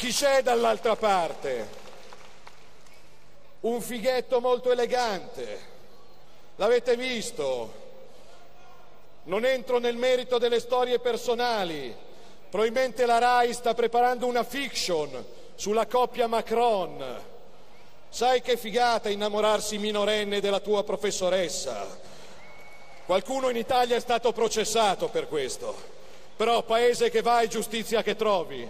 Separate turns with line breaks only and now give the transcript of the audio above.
Chi c'è dall'altra parte? Un fighetto molto elegante. L'avete visto? Non entro nel merito delle storie personali. Probabilmente la RAI sta preparando una fiction sulla coppia Macron. Sai che figata innamorarsi minorenne della tua professoressa. Qualcuno in Italia è stato processato per questo. Però paese che vai, giustizia che trovi.